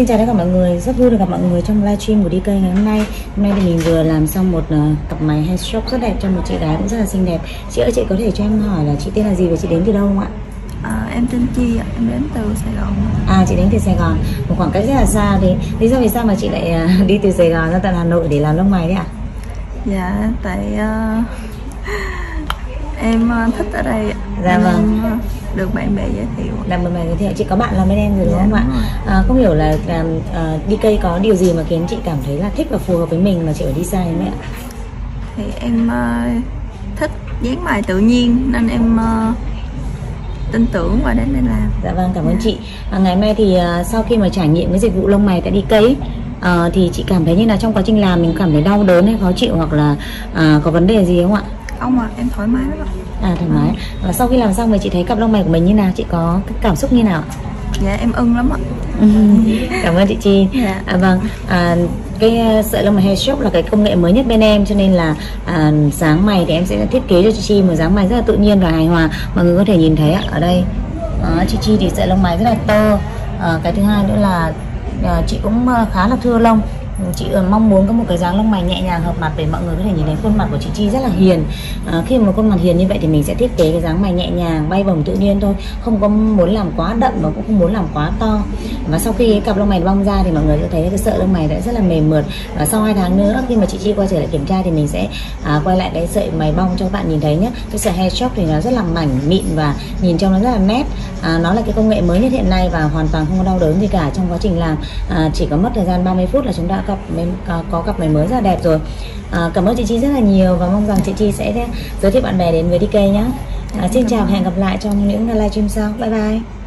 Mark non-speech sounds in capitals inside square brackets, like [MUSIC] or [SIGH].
xin chào tất cả mọi người, rất vui được gặp mọi người trong livestream của DK ngày hôm nay Hôm nay thì mình vừa làm xong một uh, cặp máy hair stroke rất đẹp cho một chị gái cũng rất là xinh đẹp Chị ơi chị có thể cho em hỏi là chị tên là gì và chị đến từ đâu không ạ? À, em tên Chi ạ, em đến từ Sài Gòn À chị đến từ Sài Gòn, một khoảng cách rất là xa thì lý do vì sao mà chị lại uh, [LAUGHS] đi từ Sài Gòn ra tận Hà Nội để làm lông mày đấy ạ? Dạ, tại uh, em thích ở đây Dạ vâng. được bạn bè giới thiệu Làm một bài giới thiệu, chị có bạn làm bên em rồi đúng Dạ, không ạ? À, không hiểu là uh, DK có điều gì mà khiến chị cảm thấy là thích và phù hợp với mình mà chị đi xa như vậy ạ? Thì em uh, thích dáng mày tự nhiên nên em uh, tin tưởng và đến đây làm Dạ vâng, cảm ơn chị. À, ngày nay thì à, sau khi mà trải nghiệm cái dịch vụ lông mày tại đi cây à, thì chị cảm thấy như là trong quá trình làm mình cảm thấy đau đớn hay khó chịu hoặc là à, có vấn đề gì không ạ? Không ạ, em thoải mái lắm ạ À thoải mái. Và sau khi làm xong thì chị thấy cặp lông mày của mình như nào? Chị có cảm xúc như nào? Dạ, em ưng lắm ạ [LAUGHS] cảm ơn chị Chi. Dạ. À, vâng, à, cái à, sợi lông mày hair shop là cái công nghệ mới nhất bên em cho nên là à, dáng mày thì em sẽ thiết kế cho chị Chi một dáng mày rất là tự nhiên và hài hòa. Mọi người có thể nhìn thấy ạ, ở đây Đó, chị Chi thì sợi lông mày rất là tơ. À, cái thứ hai nữa là à, chị cũng à, khá là thưa lông chị ờ, mong muốn có một cái dáng lông mày nhẹ nhàng hợp mặt để mọi người có thể nhìn thấy khuôn mặt của chị Chi rất là hiền. À, khi mà khuôn mặt hiền như vậy thì mình sẽ thiết kế cái dáng mày nhẹ nhàng bay bổng tự nhiên thôi. Không có muốn làm quá đậm và cũng không muốn làm quá to. Và sau khi cái cặp lông mày bong ra thì mọi người sẽ thấy cái sợi lông mày đã rất là mềm mượt. Và sau hai tháng nữa khi mà chị Chi quay trở lại kiểm tra thì mình sẽ à, quay lại cái sợi mày bong cho các bạn nhìn thấy nhé cái sợi hair shop thì nó rất là mảnh mịn và nhìn trông nó rất là nét. À, nó là cái công nghệ mới nhất hiện nay và hoàn toàn không có đau đớn gì cả trong quá trình làm. À, chỉ có mất thời gian 30 phút là chúng ta cặp có, có cặp mày mới rất là đẹp rồi. À, cảm ơn chị Chi rất là nhiều và mong rằng chị Chi sẽ giới thiệu bạn bè đến với DK nhé à, xin chào và hẹn gặp lại trong những livestream sau. Bye bye